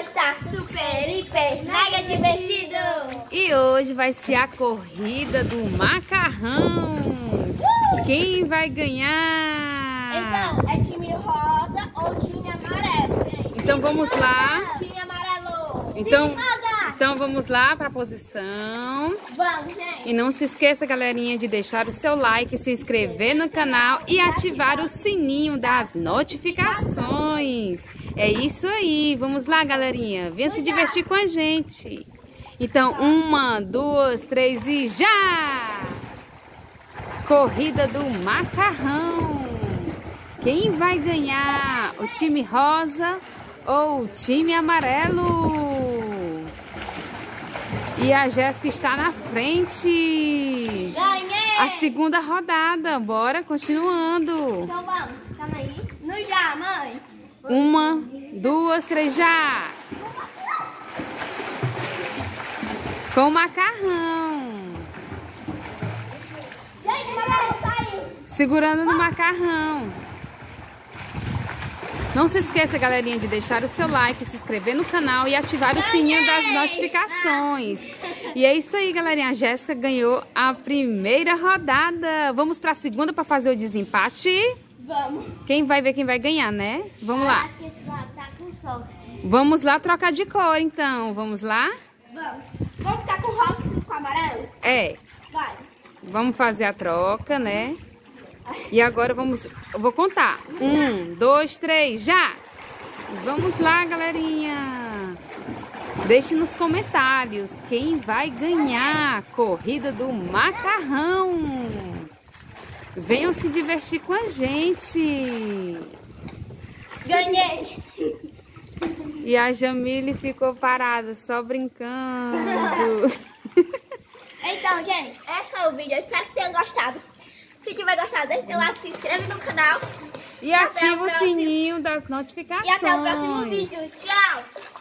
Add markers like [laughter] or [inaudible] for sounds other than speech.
está super, hiper, mega divertido! E hoje vai ser a corrida do macarrão! Uh! Quem vai ganhar? Então, é time rosa ou time amarelo? Então vamos lá. Time amarelo! Então, time rosa! Então vamos lá para a posição. Vamos, gente. E não se esqueça, galerinha, de deixar o seu like, se inscrever no canal e ativar o sininho das notificações. É isso aí. Vamos lá, galerinha. Venha se divertir com a gente. Então, uma, duas, três e já! Corrida do macarrão. Quem vai ganhar? O time rosa ou o time amarelo? E a Jéssica está na frente. Ganhei. A segunda rodada. Bora, continuando. Então vamos, calma aí. No já, mãe. Uma, duas, três, já! Com o macarrão. Gente, o amarelo saiu. Segurando no macarrão. Não se esqueça, galerinha, de deixar o seu like, se inscrever no canal e ativar o sininho das notificações. E é isso aí, galerinha. A Jéssica ganhou a primeira rodada. Vamos para a segunda para fazer o desempate. Vamos. Quem vai ver quem vai ganhar, né? Vamos lá. Acho que esse lado tá com sorte. Vamos lá trocar de cor, então. Vamos lá? Vamos. Vamos ficar com o rosa e com o amarelo? É. Vai. Vamos fazer a troca, né? E agora vamos... Eu vou contar. Um, dois, três, já! Vamos lá, galerinha! Deixe nos comentários quem vai ganhar a corrida do macarrão. Venham se divertir com a gente. Ganhei. E a Jamile ficou parada, só brincando. [laughs] Então, gente, esse foi o vídeo. Eu espero que tenham gostado. Se tiver gostado, deixa seu like, se inscreve no canal. E o ativa o próximo. sininho das notificações. E até o próximo vídeo. Tchau!